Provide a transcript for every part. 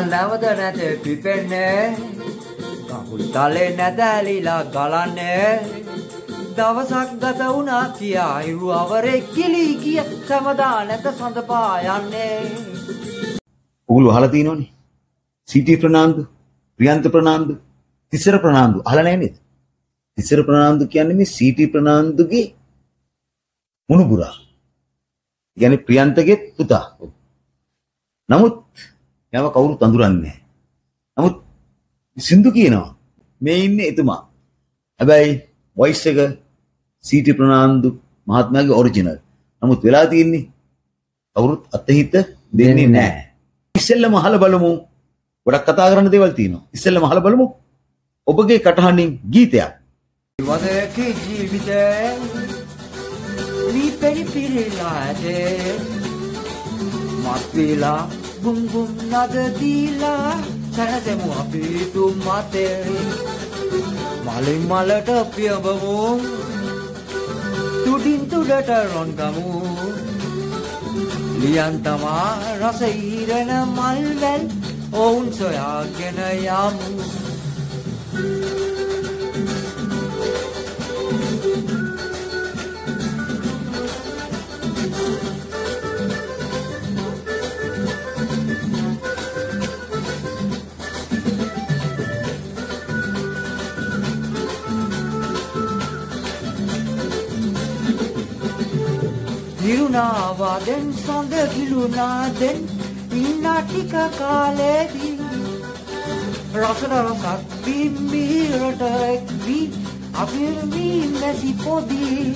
මල් නැවත නැත පිපෙන්නේ කකුල් තලේ නැදැලිලා ගලන්නේ දවසක් ගත වුණා කියා හිරු අවරේ කිලී ගිය සමදා නැත සඳපා යන්නේ ඔගොල්ලෝ අහලා තියෙනවනේ. සීටි ප්‍රනාන්දු, ප්‍රියන්ත ප්‍රනාන්දු, තිසර ප්‍රනාන්දු අහලා නැහැ නේද? තිසර ප්‍රනාන්දු කියන්නේ මේ සීටි ප්‍රනාන්දුගේ මුණුබුරා. කියන්නේ ප්‍රියන්තගේ පුතා. නමුත් යව කවුරුත් අඳුරන්නේ නැහැ. නමුත් සින්දු කියනවා මේ ඉන්නේ එතුමා. හැබැයි වොයිස් එක සීටි ප්‍රනාන්දු මහත්මයාගේ ඔරිජිනල්. නමුත් වෙලා තියෙන්නේ කවුරුත් අතහිත දෙන්නේ නැහැ. ඉස්සෙල්ලම අහලා බලමු. ගොඩක් කතා කරන්න දේවල් තියෙනවා. ඉස්සෙල්ලම අහලා බලමු. ඔබගේ කටහඬින් ගීතයක්. වදකි ජීවිතේ මී පෙරි පිරිලා ඇතේ මත්විලා බුම්බුම් නද දීලා සැනසෙමු අපි තුම් මතේ. මලින් මලට පියඹමු තුඩින් තුඩට රොන් ගමු. ලියන් තමා රස ඊරණ මල්වැල් ඔවුන් සොයාගෙන යමු. නිරුණාවාදෙන් සඳ කිලුනාදෙන් ඉන්න ටික කාලෙදී. රසට රසක් බිම්බීරට එක්වී අපිර්මී මැසි පොදී.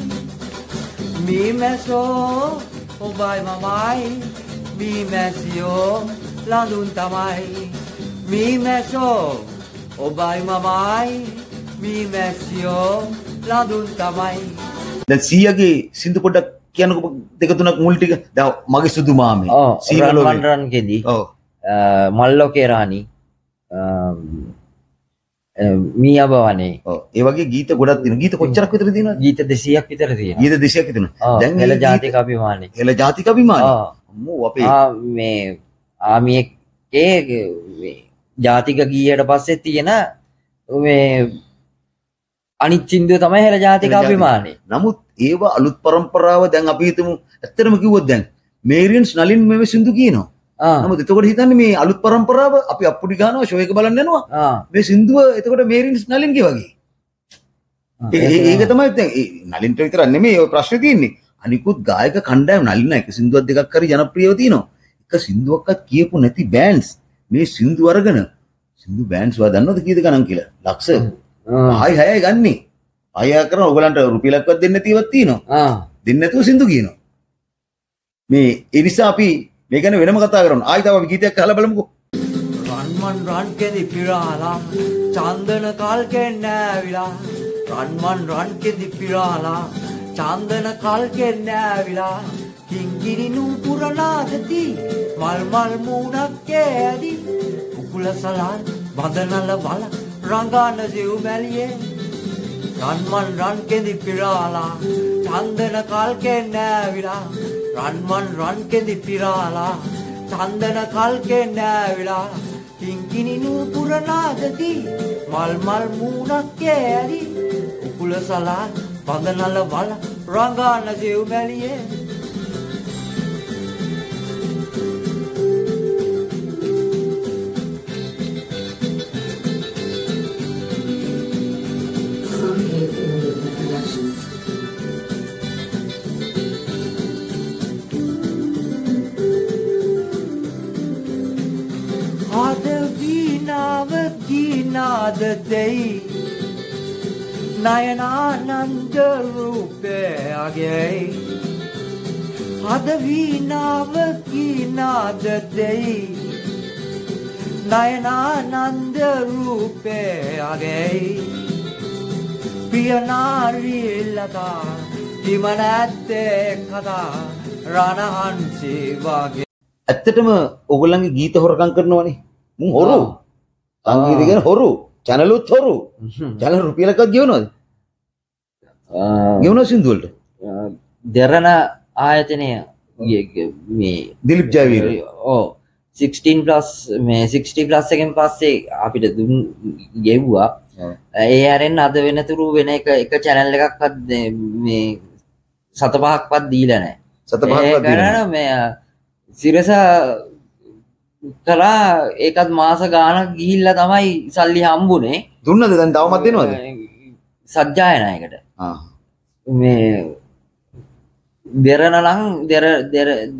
මේ මැසෝ ඔබයි මමයි මේ මැසියෝ ලඳුන් තමයි. මේ මැසෝ ඔබයි මමයි මේ මැසියෝ ලඳුන් තමයි. දැන් 100ගේ සින්දු පොඩ්ඩක් කියන්නකෝ දෙක තුනක් මුල් ටික. දැන් මගේ සුදු මාමේ. ඕ සීනලෝගේ. රන් රන් කෙදී ඔව්. මල්ලෝකේ රාණි මී අබවනේ ඔව්. ඒ වගේ ගීත ගොඩක් තියෙනවා. ගීත කොච්චරක් විතර තියෙනවද? ගීත දෙසියක් විතර තියෙන ගීත 200ක් තියෙනවා. දැන් මේ ජාතික අභිමානය ගීත- හෙළ ජාතික අභිමානය. ආ. අම්මෝ අපේ මේ ආමියකේ ජාතික ගීයට පස්සේ තියෙන මේ අනිත් සින්දුව තමයි හෙළ ජාතික. අභිමානය නමුත් ඒව අලුත් පරම්පරාව දැන් අපි හිතමු. ඇත්තටම කිව්වොත් දැන් මේරියන්ස් නලින් මේ සින්දු කියනවා. නමුත් එතකොට හිතන්නේ මේ අලුත් පරම්පරාව අපි අප්පුඩි ගන්නවා ෂෝ එක බලන්න යනවා. මේ සින්දුව එතකොට මේරින්ස් නලින්ගේ වගේ. ඒක තමයි දැන් නලින්ට විතරක් නෙමෙයි ඔය ප්‍රශ්නේ තියෙන්නේ. අනිකුත් ගායක කණ්ඩායම් නලින එක සින්දුවක් දෙකක් හරි ජනප්‍රියව තියෙනවා. එක සින්දුවක්වත් කියපු නැති බෑන්ඩ්ස් මේ සින්දු අරගෙන සින්දු බෑන්ඩ්ස් වා දන්නවද කීයද ගණන් කියලා? ලක්ෂ. 6 6යි ගන්නේ. අය කරන ඕගලන්ට රුපියලක්වත් දෙන්න නැතිවත් තියෙනවා. ආ. දෙන්නේ නැතුව සින්දු කියනවා. මේ ඒ නිසා අපි මේ ගැන වෙනම කතා කරනවා. ආයි තව අපි ගීතයක් අහලා බලමුකෝ. රන්මන් රන් කෙදි පිරාලා චන්දන කල් කෙන්නෑවිලා රන්මන් රන් කෙදි පිරාලා චන්දන කල් කෙන්නෑවිලා කිංගිරි නූපුරනාදති මල් මල් මූණක් ඇදි උකුල සලාන් බඳනල වල රංගාන සිව් මැලියේ රන්මන් රන් කෙදි පිරාලා චන්දන කල් කෙන්නෑවිලා රන්මන් රන් කෙදි පිරාලා චන්දන කල් කෙන්නෑවිලා කිංකිනි නූපුරනාදති මල් මල් මූණක් ඇරි උකුල සලා බඳනල වල රංගාන සිව් මැලියේ නයනානන්ද රූපයගේ අද වීනාව ගීනාද දෙයි නයනානන්ද රූපයගේ පියනාරීල්ලතා හිමනැත්තේ කතා රණහන්සේ වගේ ඇත්තටම ඔයගොල්ලන්ගේ ගීත හොරකම් කරනවනේ. මුන් හොරු. ආ. සංගීත ගැන හොරු. චැනලුත් හොරු. චැනල් රුපියලක්වත් ගෙවනවද? ආ, ගෙවන සින්දු වලට. දෙරණ ආයතනය මේ දිලිප් ජයවීර. ඕ 16 ප්ලස් මේ 60 ප්ලස් එකෙන් පස්සේ අපිට දුන් ගෙව්වා. ඒ අරෙන් අද වෙනතුරු වෙන එක එක චැනල් එකක්වත් මේ සත පහක්වත් දීලා නැහැ. සත පහක්වත් දීලා මේ සිරස කරා ඒකත් මාස ගානක් ගිහිල්ලා තමයි සල්ලි හම්බුනේ. දුන්නද? දැන් තවමත් දෙනවද සජ්ජායනයකට. මේ දෙරන ලං දෙර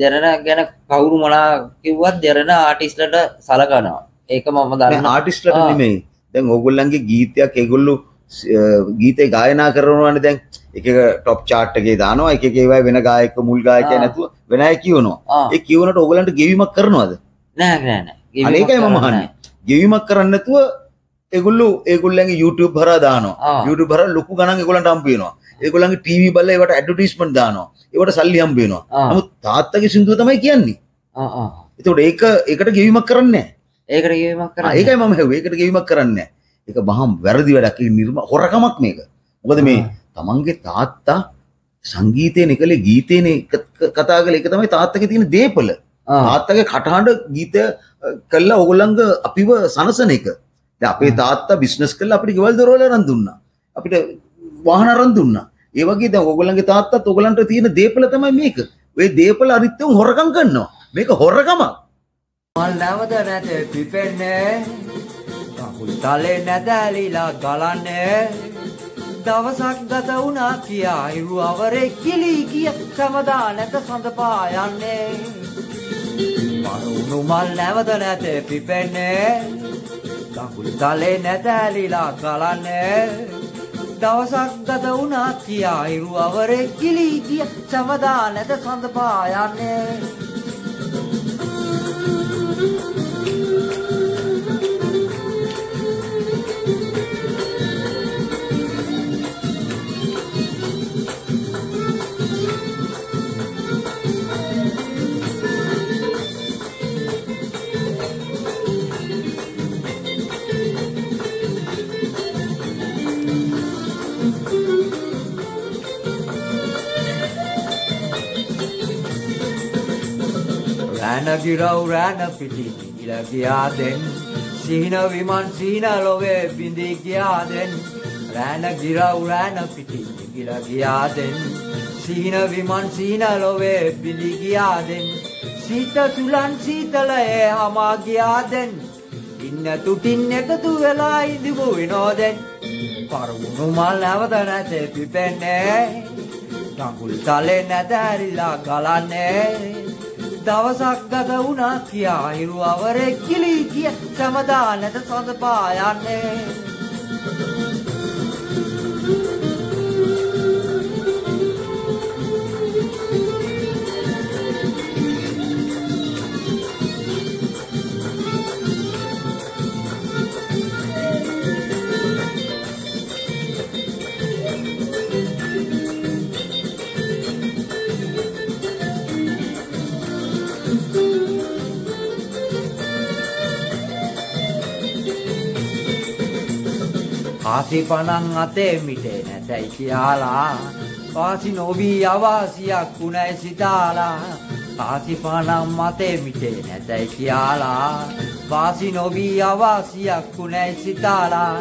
දෙරන ගැන කවුරු මොනා කිව්වත් දෙරන ආටිස්ලට සලකනවා. ඒක මම දන්න ආටිස්ලට. නෙමෙයි. දැන් ඕගොල්ලන්ගේ ගීතයක් ඒගොල්ලෝ ගීතේ ගායනා කරනවානේ දැන්. එක එක টොප් chart එකේ දානවා එක එක ඒවා වෙන ගායක මුල් ගායකයා. නැතුව වෙන අය කියවනවා. ඒ කියවනට ඕගොල්ලන්ට ගෙවීමක් කරනවද? නෑ නෑ නෑ අනේකයි මම අහන්නේ. ගෙවීමක් කරන්නේ නැතුව ඒගොල්ලෝ ඒගොල්ලන්ගේ YouTube හරහා දානවා. ආ. YouTube හරහා ලොකු ගණන් ඒගොල්ලන්ට හම්බ වෙනවා. ඒගොල්ලන්ගේ TV බලලා ඒවට ඇඩ්වර්ටයිස්මන්ට් දානවා. ඒවට සල්ලි හම්බ වෙනවා. ආ. නමුත් තාත්තගේ සින්දුව තමයි කියන්නේ. එතකොට ඒක ඒකට ගෙවීමක් කරන්නේ නැහැ. ඒකට ගේමක් ආ, කර ඒකයි මම හැව්වේ. ඒකට ගෙවීමක් කරන්නේ නැහැ. ඒක බහම් වැරදි වැඩක්. ඒක නිර්ම හොරකමක් මේක. මොකද මේ තමන්ගේ තාත්තා සංගීතයෙන් එකලේ ගීතේනේ කතා කළේ ඒක තමයි තාත්තගේ තියෙන දේපල. තාත්තගේ කටහඬ ගීත කළා. ඕගොල්ලන්ග අපිව සනසන එක අපේ තාත්තා බිස්නස් කළා අපිට ගෙවල් දොරවල් අරන් දුන්නා. අපිට වාහන අරන් දුන්නා. ඒ වගේ දැන් ඕගොල්ලන්ගේ තාත්තත් ඕගොල්ලන්ට තියෙන දේපල තමයි මේක. ඔය දේපල අනිත් උන් හොරකම් කරනවා. මේක හොරකමක්. මල් නැවත නැත පිපෙන්නේ? කකුල් තලේ නැදැලිලා ගලන්නේ? දවසක් ගත වුණා කියා ඉරු අවරේ කිලී කිය සමදා නැත සඳ පායන්නේ මරුණු මල් නැවත නැත පිපෙන්නේ කකුල් තලේ නැදැලිලා ගලන්නේ දවසක් ගත වුණා කියා ඉරු අවරේ කිලී කිය සමදා නැත සඳ පායන්නේ රෑන ගිරව් රෑන පිටි ඉල ගියාදෙන් සිහින විමන් සිහින ලොවේ බිඳී ගියාදෙන් රෑන ගිරව් රෑන පිටි ඉල ගියාදෙන් සිහින විමන් සිහින ලොවේ බිඳී ගියාදෙන් සීත සුලන් සීතලයේ හමා ගියාදෙන් ඉන්න තුටින් එකතු වෙලා ඉදිබු විනෝදෙන්. පරවුණු මල් නැවත නැතේ පිපෙන්නේ. නඟුල් තලේ නැදැරිලා ගලන්නේ. දවසක් ගත වුණා කියා හිරු අවරේ කිලී කිය සමදා නැත සඳ පායන්නේ ආසි පණන් අතේ මිටේ නැතැයි කියාලා වාසි නොවී අවාසියක් වුණැයි සිතාලා ආසි පණන් මතේ මිටේ නැතැයි කියාලා වාසි නොවී අවාසියක් වුණැයි සිතාලා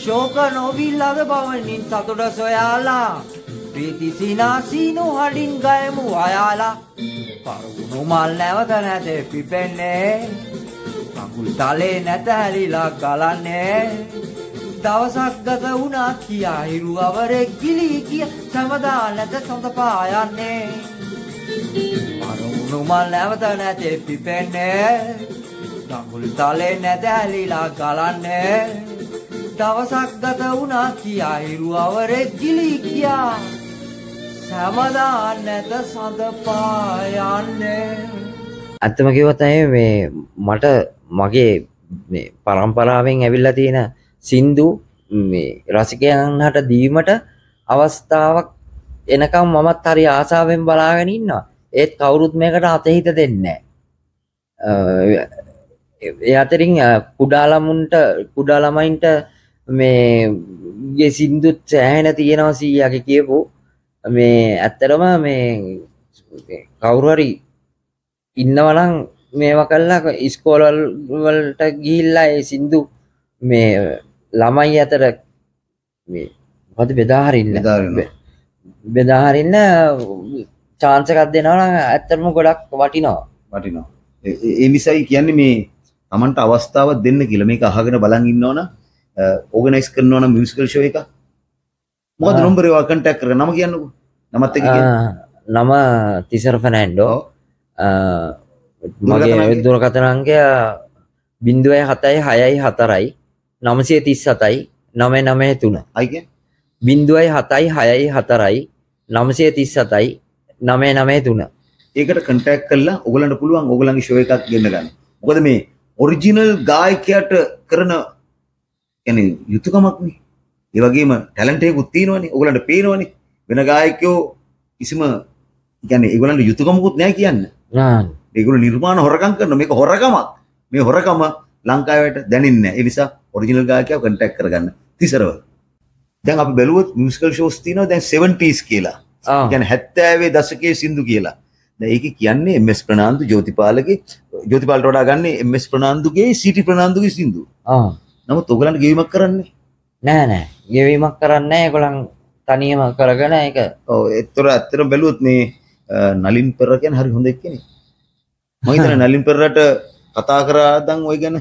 ශෝක නොවී ලද බවනින් සතුට සොයාලා ප්‍රීති සිනාසීනු හඩින් ගයමු අයාලා පරුණු මල් නැවත නැතේ පිපෙන්නේ අකුල් තලේ නැත හැලිලා ගලන්නේ. දවසක් ගත වුණා කියා හිරු අවරේ ගිලී කිය සමදා නැත සඳ පායන්නේ. මරුණු මල් නැවත නැතේ පිපෙන්නේ. දඟුල් තලේ නැත හැලිලා ගලන්නේ. දවසක් ගත වුණා කියා හිරු අවරේ ගිලී කියා සමදා නැත සඳ පායන්නේ. ඇත්තම කිව්වොත් ඇයි මේ මට මගේ මේ පරම්පරාවෙන් ඇවිල්ලා තියෙන සින්දු මේ රසිකයන්හට දීමට අවස්ථාවක් එනකම් මමත් හරි ආසාවෙන් බලාගෙන ඉන්නවා ඒත් කවුරුත් මේකට අතහිත දෙන්නේ නැහැ. ඒ අතරින් අ, කුඩා ළමුන්ට කුඩා ළමයින්ට මේ ගේ සින්දුත් සෑහෙන තියෙනවා සීයාගේ කියපු මේ ඇත්තරම මේ කවුරු හරි ඉන්නවනම් මේවා කල්ලා ඉස්කෝලල් වලට ගිහිල්ලා ඒ සින්දු මේ ළමයි අතර මේ මොකද බෙදාහරින්න බෙදාහරින්න චාන්සකත් දෙනවන ඇත්තරම ගොඩක් වටිනවා. වටිනවා. ඒ නිසයි කියන්නේ මේ තමන්ට අවස්ථාව දෙන්න කියලා. මේක අහගෙන බලන් ඉන්නවන ඕගනයිස් කරනවන මියසිකල් ෂෝ එක මොකද නම්බර් ඒවා කන්ටැක්ට් කරලා නම කියන්නකෝ. නමත් එක නම තිසර ෆර්නැන්ඩෝ මගේ දුරකථන අංකය. 0.7 6යි 4යි නමසේ තිස් සතයි නමය නමය තුන අයික බින්දුවයි හතයි හයයි හතරයි නමසේ තිස් සතයි නමය නමය තුන ඒකට කටක් කල්ලා ඔගලන්ට පුළුවන් ඔගලන්ගේ ශෝය එකක් ගන්න ගන්න. මොකද මේ ඔරිජිනල් ගායකයට කරන එන යුතුකමක්න. ඒවගේම ටැලන්ටේ ගුත්තිීනවනි ඔගලන්ට පේනවනි. වෙන ගායකයෝ කිසිම ගැන ඒගලන්ට යුතුකමකුත් නෑ කියන්න. ඒගුල නිර්මාණ හොරකම් කරන මේක හොරකමක්. මේ හොරකමක් ලංකාවට දැනන්න එනිසා ඔරිජිනල් ගායකව කටක් කරගන්න. තිසරව. දැන් අපි බැලුවත් මියසිකල් ෂෝස් තියනවා දැන් 70s කියලා. ගැන හැත්තෑවේ දශකයේ සින්දු කියලා. ඒක කියන්නේ එම්ස් ප්‍රනාන්දු ජෝතිපාලගේ ජෝතිපාලට වඩා ගන්න එම්ස් ප්‍රනාන්දුගේ සිටි ප්‍රනාන්දුගේ සින්දු. නමුත් ඔගලන්ට ගෙවීමක් කරන්නේ? නෑ නෑ. ගෙවීමක් කරන්න ගොළන් තනියම කරගෙන එක ඔව් එතොර ඇත්තටම බැලුවොත් මේ නලින් පෙර කියන්නේ හරි හොඳ එක්කෙනෙක්. මම හිතන්නේ නලින් පෙරට කතා කරා දන් ඔය ගැන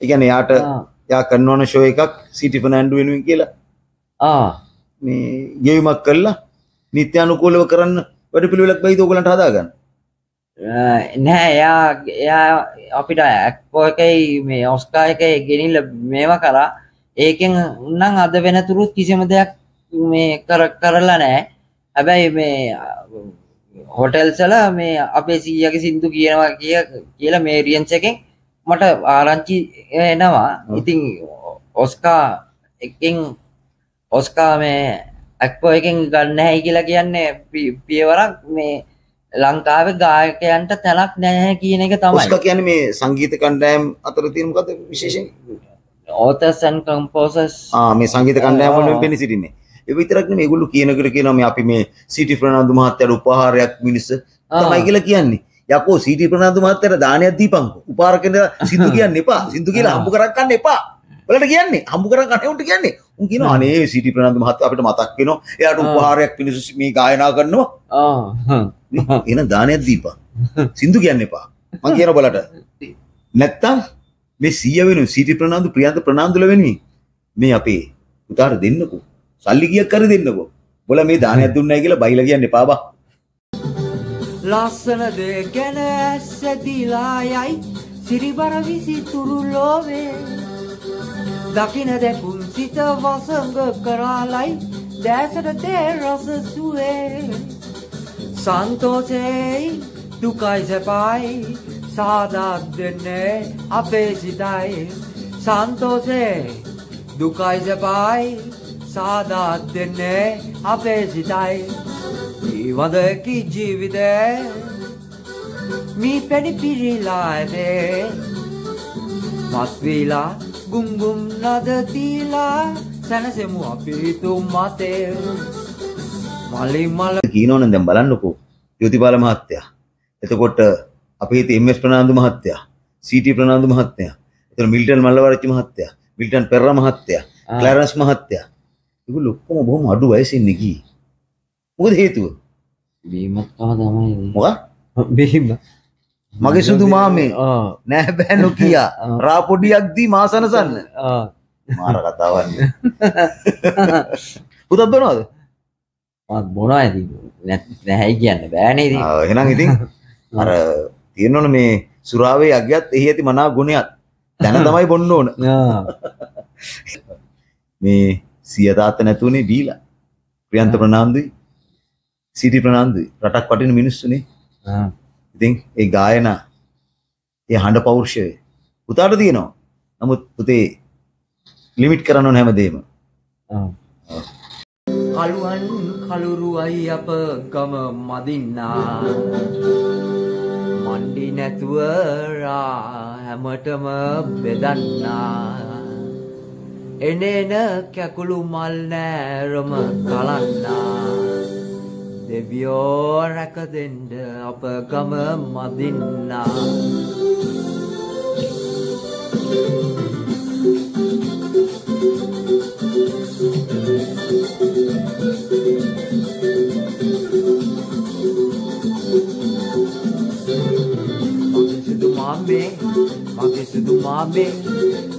කියන්නේ යාට යා කරනවන ෂෝ එකක් සිටි ෆර්නෑන්ඩු වෙනුවෙන් කියලා. මේ ගෙවීමක් කළා නිත්‍යානුකූලව කරන්න වැඩ පිළිවෙලක් බයිද ඔයගලන්ට හදාගන්න? නෑ එයා එයා අපිට ඇක්පෝ එකයි මේ ඔස්කා එකයි ගෙනිල්ල මේව කරා. ඒකෙන් උන්නම් අද වෙනතුරුත් කිසිම දෙයක් මේ කර කරලා නෑ. හැබැයි මේ හොටෙල්සල මේ අපේ සීයගේ සිින්දු කියනවා කිය කියලා මේ රියන්ස එකෙන් මට ආරංචි එනවා. ඉතින් ඔස්කා එකෙන් ඔස්කා මේ ඇක්පෝ එකෙන් ගන්න හැයි කියලා කියන්නේ පියවරක් මේ ලංකාවේ ගායකයන්ට තැනක් නැහැ කියන එක තමයි. කියන්නේ මේ සංගීත කණ්ඩායම් අතර තියෙන මොකද විශේෂයෙන්? ඕතසන් කම්පෝසස් මේ සංගීත කණ්ඩායම් වලින්. පෙනී සිටින්නේ ඒ විතරක් නෙමෙයි ඒගොල්ලෝ කියනකට කියනවා මේ අපි මේ සිටි ප්‍රනාන්දු මහත්තයාට උපහාරයක් මිනිස්ස තමයි කියලා කියන්නේ යකෝ සිටි ප්‍රනාන්දු මහත්තයාට දානයක් දීපන්කෝ උපහාරකෙන්ද සින්දු කියන්න එපා. සින්දු කියලා හම්බ කරක් ගන්න එපා. වලට කියන්නේ. හම්බ ගන්න උන්ට කියන්නේ. උන් කියනවා අනේ සිටි ප්‍රනාන්දු මහත්තයා අපිට මතක් වෙනවා. එයාට. උපහාරයක් මිනිස්සු මේ ගායනා කරනවා. එන දානයක් දීපා සින්දු කියන්න එපා. මං කියන බලට නැත්තම් මේ සීය වෙන සිටි ප්‍රනාන්දු ප්‍රියන්ත ප්‍රනාන්දුල වෙනුවෙන් මේ අපේ පුතාට දෙන්නකෝ. සල්ලි කියක් කර දෙන්නකෝ. බොල මේ දානයක් දුන්නයි කියලා බයිලා කියන්න එපා බා ලස්සන දේ ගැන ඇස්සැදිලා යයි. සිරිබර විසිතුරු ලෝවේ. දකින දැකුම් සිත වසඟ කරාලයි. දෑසට දේ රස සුවේ. සන්තෝසෙයි දුකයි සැපයි. සාදක් දෙන්නේ අපේ සිතයි. සන්තෝසේ දුකයි සැපයි. සාදක් දෙන්නේ අපේ සිතයි. ජීවදකි ජීවිතය. මී පැණි පිරිලා ඇතේ මස්වීලා ගුම්ගුම් නදතිීලා සැනසෙමු අපිතුම් මතේ. මලින් මල කියනවන දැම් බලන්නකෝ. යුතිපාල මහත්තයා. එතකොට අපේ එම්ස් ප්‍රනාාන්දු මහත්තයා සීට ප්‍රනාාන්දු මහත්තයා එත මිල්ටන් මල්ලවරච්චි මහත්තයා මිල්ටන් පෙර මහත්තයා කලරස් මහත්තයා. ලොක්කම බොහොම අඩු වයසින්නකී මොකද හේතුව? බීමත්කම තමයි. මොක බීම මගේ සුදු මාමේ. නෑ බෑ නොකියා. රාපොඩියක් දී මාසනසන්න මාර කතාවන්න පුතත් බනවාද? බොන ඇති නැහැයි කියන්න බෑනේද එහෙනම් ඉතින් අර තියෙන්නවන මේ සුරාවේ අගයත් එහි ඇති මනා ගුණයක් දැන තමයි බොන්න ඕන. මේ සියතාත්ත නැතුවනේ බීලා. ප්‍රියන්ත ප්‍රනාන්දුයි සිටි ප්‍රනාන්දුයි රටක් පටින මිනිස්සුනේ ඉතින් ඒ ගායන ඒ හඬ පෞරුෂය පුතාට තියෙනවා නමුත් පුතේ ලිමිට් කරන්න හැමදේම. කළුවන් කළුරුවයි අප ගම මදින්නා. මණ්ඩි නැතුවරා හැමටම බෙදන්නා. එන එන කැකුළු මල් නෑරම කලන්නා දෙවියෝ රැකදෙන්ඩ අප ගම මදින්නා. මගේ සුදු මාමේ මගේ සුදු මාමේ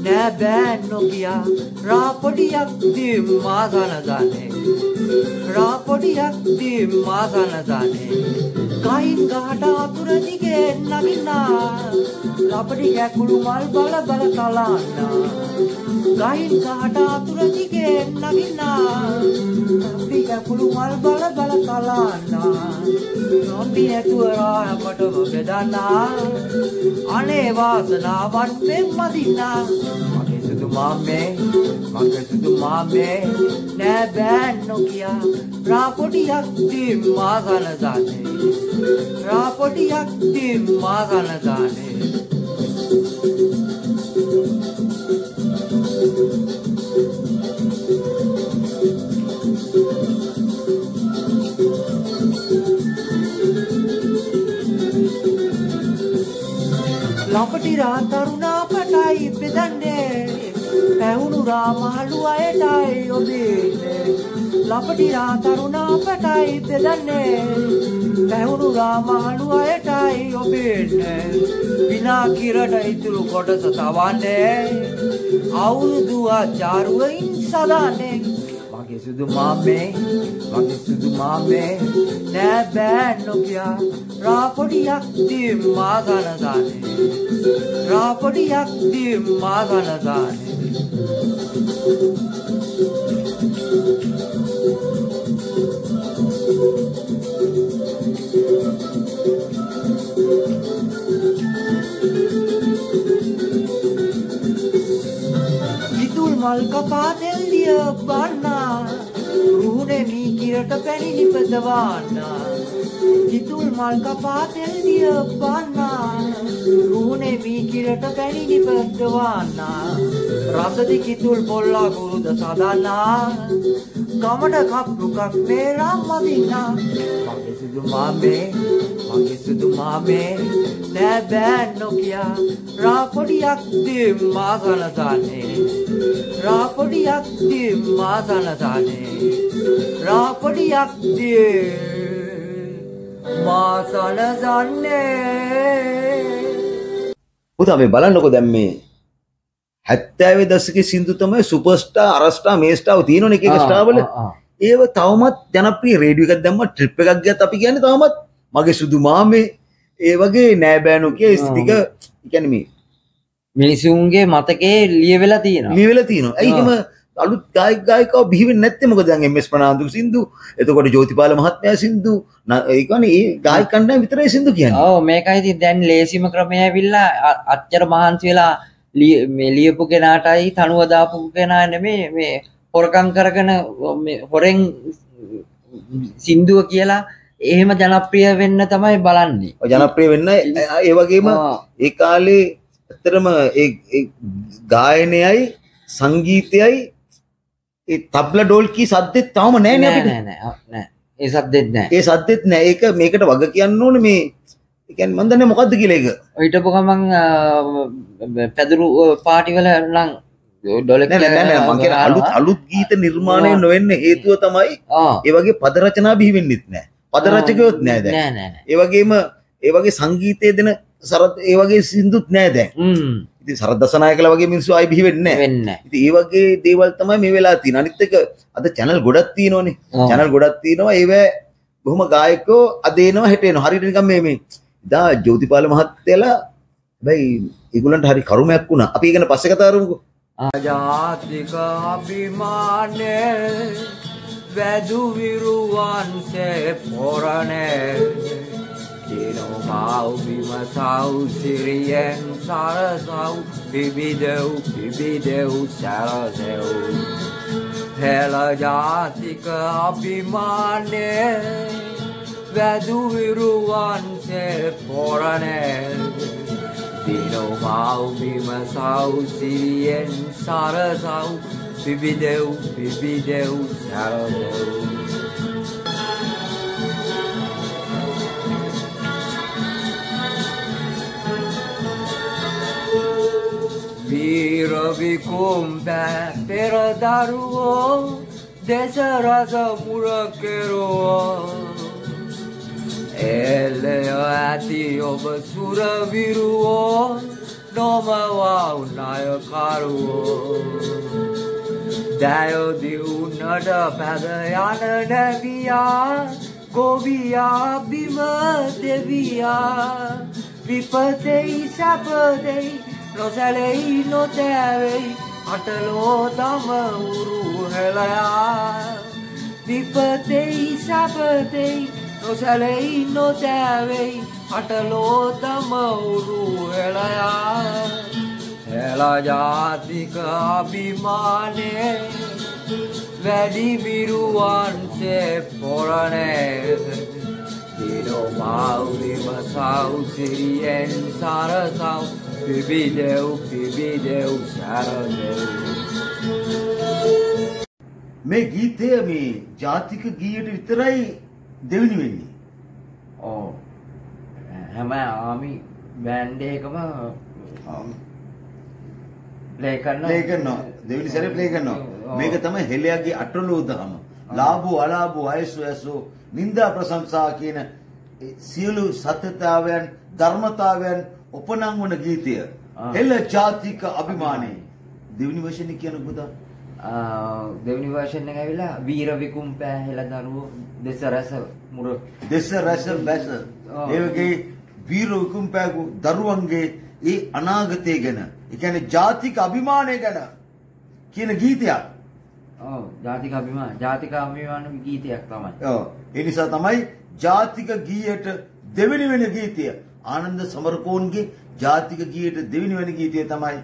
නෑ බෑ නොකියා රාපොඩියක් දී මාසන දනේ රාපොඩියක් දී මාසන දනේ කයින් ගහට අතුර දිගේ නගින්නා. රපඩි ගැකුළු මල් බල බල තලාන්නා. ගයින් ගහට අතුර දිගේ නගින්නා. රපඩි ගැකුළු මල් බල බල තලාන්නා. නොම්බි ඇතුව රායමටම බෙදන්නා. අනේ වාසනාවන් මෙන් මදින්නා මගේ සුදු මාමේ මගේ සුදු මාමේ නෑ බෑන් නොකියා රාපොඩියක් දී මාසන දානේ රාපොඩියක් දී මාසන දානේ බෙදන්නේ පැවුණු රා මහලු අයටයි ඔබේන්නේ ලපටි රා තරුණා පටයි බෙදන්නේ පැවුණු රා මහලු අයටයි ඔබේන්නේ විනා කිරට ඉතුරු කොටස තවන්නේ අවුරුදු ආචාරුවයින් සදාන්නේ මගේ සුදු මාමේ මගේ සුදු මාමේ නෑ බෑ නොකියා රාපොඩියක් දී මාගන දානේ රාපොඩියක් දී මාගන දානේ විදුල් මල් කපා දෙල්ලිය බන්නා රුහුණේ මී කිරට පැණි නිපදවන්නා විදුල් මල් කපා දෙල්ලිය බන්නා රුහුණේ මී කිරට පැණි නිපදවන්නා රසදි කිතුල් පොල්ලා කුරුද සදන්නා. ගමඩ කප්පුකක් මේරම් මදින්නා මගේ සුදු මාමේ මගේ සුදු මාමේ නෑ බෑ නොකියා. රාපොඩියක් දී මාසන දානේ රාපොඩියක් දී මාසන දානේ රාපොඩියක් දී මාසන දන්නේ පුතා මේ බලන්නකො දැන් මේ 70 දශකයේ සින්දු තමයි සුපර්ස්ටාර් අරස්ටාර් මේස්ටාර් තියෙනවනේ එක එක ස්ටාර් වල. ඒව තවමත් ජනප්‍රිය රේඩියෝ එකක් දැම්ම ට්‍රිප් එකක් ගියත් අපි කියන්නේ තවමත් මගේ සුදු මාමේ. ඒ වගේ නෑ බෑනු කිය ස්තික කියන්නේ මේ මිනිසුන්ගේ මතකේ ලියවෙලා තියෙනවා. ලියවෙලා තියෙනවා. ඇයිම අලුත් ගායක ගායිකාව බිහිවෙන්නේ නැත්තේ මොකද දැන් එම්.එස්. ප්‍රනාන්දු සින්දු එතකොට ජෝතිපාල මහත්මයා සින්දු ඒ කියන්නේ ඒ ගායකයන්ට විතරයි සින්දු කියන්නේ ඔව් මේකයි ඉතින් දැන් ලේසිම ක්‍රමය ඇවිල්ලා අච්චර මහන්සි වෙලා මේ ලියපු කෙනාටයි තනුව දාපු කෙනා නෙමේ මේ හොරකම් කරගෙන හොරෙන් සින්දුව කියලා එහෙම ජනප්‍රිය වෙන්න තමයි බලන්නේ ජනප්‍රිය වෙන්න ඒ- වගේම. ඒ කාලේ ඇත්තටම ඒ ඒ ගායනයයි සංගීතයයි ඒ තබ්ලා ඩෝල්කී සද්දෙත් තාම නෑ නේ නෑ අපිට. නෑ නෑ නෑ. ඒ සද්දෙත් නෑ. ඒ සද්දෙත් නෑ. ඒක මේකට වග කියන්න ඕනේ මේ ඒ කියන්නේ මන් දන්නේ මොකද්ද කියලා ඒක. හිටපු ගමන් පැදුරු පාටිවල නම් ඩොල නෑ නෑ නෑ. මං කියන අලුත් අලුත් ගීත නිර්මාණය නොවෙන්න හේතුව තමයි ඒ වගේ පද රචනා බිහි වෙන්නෙත් නෑ. පද රචකයොත් නෑ දැන්. නෑ නෑ නෑ. ඒ වගේම ඒ වගේ සංගීතය දෙන සරත් ඒ වගේ සින්දුත් නෑ දැන් ම් ඉතින් සරත් දසනායකලා වගේ මිනිස්සු ආයි බිහි වෙන්නේ වෙන්න ඉතින් ඒ වගේ දේවල් තමයි මේ වෙලා තියෙන්නේ. අනිත් එක අද channel ගොඩක් තියෙනවනේ. channel ගොඩක් තියෙනවා. ඒව බොහොම ගායකයෝ අද එනවා හෙට එනවා. හරියට නිකන් මේ මේ දා ජෝතිපාල මහත්තයලා හැබැයි ඒගොල්ලන්ට හරි කරුමයක් වුණා. අපි ඒක ගැන පස්සේ කතා කරමුකෝ. ජාතික අභිමානය වැදුවිරුවන්සේ පොරණේ Jeroboam, Bimasau, Sirien, Sarasau, Bibideu, Bibideu, Saraseu. Hela jatika abhimane, Vedu viruvanse porane. Jeroboam, Bimasau, Sirien, Sarasau, Bibideu, Bibideu, Saraseu. 비러비꿈다 때려다루어 대설하서 물어 괴로워 엘레어 아티오버 수러비루어 넘어와우 나여 가루어 다요디 우너더 바다야는 내비야 고비야 비머 대비야 비퍼데이 사퍼데이 නොසැලෙයි නොතෑවෙයි අටලෝ තම උරු හෙළයා විපතෙයි සැපතෙයි නොසැලෙයි නොතෑවෙයි අටලෝ තම උරු හෙළයා හෙලා ජාතික අභිමානේ වැඩිමිරුවන්සේ පොරණේ දිනෝ මෞලිම සෞසිරියෙන් සරසව් පිබිදෙව් පිබිදෙව් සරදෙව් මේ ගීතය මේ ජාතික ගීයට විතරයි දෙවෙනි වෙන්නේ. ඕ හැම ආමි බෑන්ඩ එකම ප්ලේ කරන්න ප්ලේ කරනවා. දෙවෙනි සැරේ ප්ලේ කරනවා. මේක තමයි හෙළයාගේ අටලෝ දහම. ලාභෝ අලාභෝ අයසෝ ඇසෝ නිന്ദා ප්‍රශංසා කියන සියලු සත්‍යතාවයන් ධර්මතාවයන් උපනම් වන ගීතය. හෙළ ජාතික අභිමානයි. දෙවෙනි වශයෙන් කියන පුතා දෙවනි වර්ෂණ එක ඇවිලා වීර විකුම් පෑහෙල දරුවෝ දෙස රැස මුර දෙස රැස බැස. ඒ වගේ වීර උකුම්පෑගු දරුවන්ගේ ඒ අනාගතය ගැන ඒ කියන්නේ ජාතික අභිමානය ගැන කියන ගීතයක්. ඔව් ජාතික අභිමාන ජාතික අභිමාන ගීතයක් තමයි ඔව් ඒ නිසා තමයි ජාතික ගීයට දෙවෙනි වෙන ගීතය ආනන්ද සමරකෝන්ගේ ජාතික ගීයට දෙවෙනි වෙන ගීතය තමයි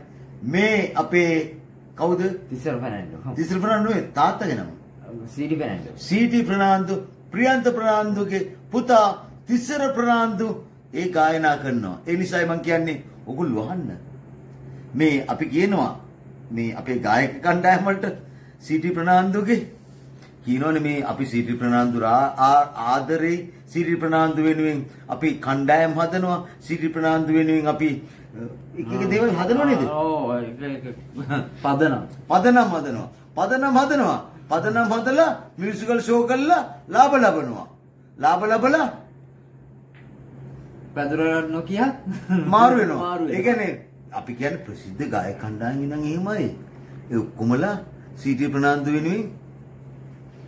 මේ අපේ කවුද? තිස්සර පැනැන්ඩු. තිසර ප්‍රනාන්දුවේ තාත්තගේ නම. සිඩි පැනැන්ඩු. සීටි ප්‍රනාන්දු ප්‍රියන්ත ප්‍රනාන්දුගේ පුතා තිස්සර ප්‍රනාන්දු. ඒ ගායනා කරනවා. ඒ නිසායි මම කියන්නේ ඔගොල්ලෝ අහන්න. මේ අපි කියනවා මේ අපේ ගායක කණ්ඩායම වලට සීටි ප්‍රනාන්දුගේ. කියනෝනේ මේ අපි සීටි ප්‍රනාන්දු ආදරේ සීටි ප්‍රනාන්දු වෙනුවෙන් අපි කණ්ඩායම් හදනවා සීටි ප්‍රනාන්දු වෙනුවෙන් අපි එක එක දේවල් හදනව නේද? එක පදනම් පදනම් හදනවා. පදනම් හදනවා. පදනම් හදලා මියුසිකල් ෂෝ කරලා ලාභ ලබනවා. ලාභ ලබලා පැදුරට නොකිය මාරු වෙනවා. ඒ කියන්නේ අපි කියන්නේ ප්‍රසිද්ධ ගායක කණ්ඩායම් ඉඳන් එහෙමයි. ඒ ඔක්කොමලා සීටි ප්‍රනාන්දු වෙනුවෙන්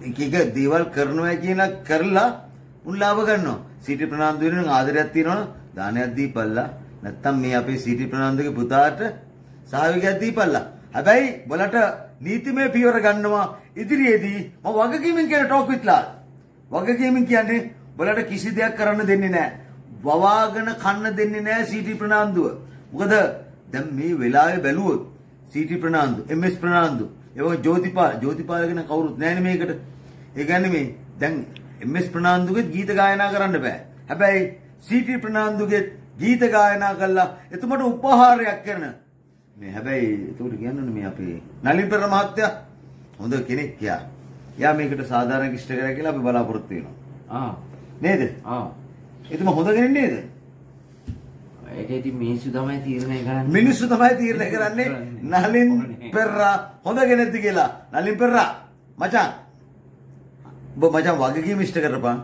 එක එක දේවල් කරනවා කියන කරලා උන් ලාභ ගන්නවා. සීටි ප්‍රනාන්දු වෙනුවෙන් ආදරයක් තියනවනම් දානයක් දීපල්ලා. නැත්තම් මේ අපේ සීටි ප්‍රනාන්දුගේ පුතාට සහයෝගයක් දීපල්ලා. හැබැයි බලට නීතිමය පියවර ගන්නවා ඉදිරියේදී මම වගකීමෙන් කියන ටෝක් විත්ලා. වගකීමෙන් කියන්නේ බලට කිසි දෙයක් කරන්න දෙන්නේ නැහැ. වවාගෙන කන්න දෙන්නේ නැහැ සීටි ප්‍රනාන්දුව. මොකද දැන් මේ වෙලාවේ බැලුවොත් C T Fernando, M S. Fernando, ඒ වගේ ජෝතිපාල, ජෝතිපාල ගැන කවුරුත් නැහැනේ මේකට. ඒ කියන්නේ මේ දැන් එම්.එස්. ප්‍රනාන්දුගේ ගීත ගායනා කරන්න බෑ. හැබැයි සීටි ප්‍රනාන්දුගේ ගීත ගායනා කළා එතුමට උපහාරයක් කරන මේ හැබැයි ඒකට කියන්නේ මේ අපේ නලින් පෙර මහත්තයා හොඳ කෙනෙක් යා. යා මේකට සාධාරණ ඉෂ්ට කරා කියලා අපි බලාපොරොත්තු වෙනවා. ආ නේද? ආ එතුමා හොඳ කෙනෙක් නේද? ඒක ඉතින් මිනිස්සු තමයි තීරණය කරන්නේ මිනිස්සු තමයි තීරණය කරන්නේ නලින් පෙරා හොඳ කෙනෙක්ද කියලා. නලින් පෙරා මචං ඔබ මචං වගකීම ඉෂ්ට කරපන්.